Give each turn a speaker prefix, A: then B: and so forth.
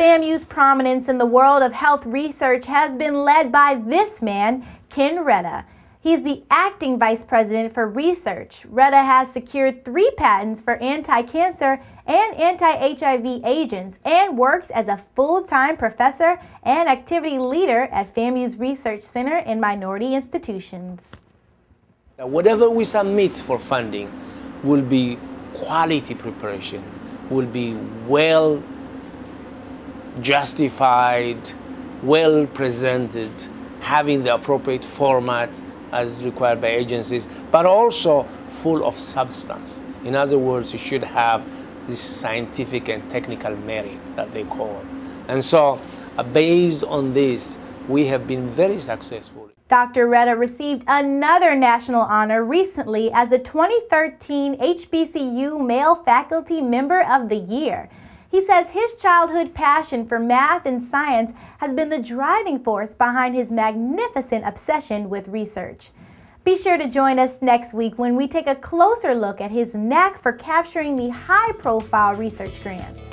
A: FAMU's prominence in the world of health research has been led by this man, Ken Redda. He's the acting vice president for research. Redda has secured three patents for anti cancer and anti HIV agents and works as a full time professor and activity leader at FAMU's Research Center in Minority Institutions.
B: Whatever we submit for funding will be quality preparation, will be well justified, well presented, having the appropriate format as required by agencies, but also full of substance. In other words, you should have this scientific and technical merit that they call. And so, uh, based on this, we have been very successful.
A: Dr. Redda received another national honor recently as the 2013 HBCU Male Faculty Member of the Year. He says his childhood passion for math and science has been the driving force behind his magnificent obsession with research. Be sure to join us next week when we take a closer look at his knack for capturing the high profile research grants.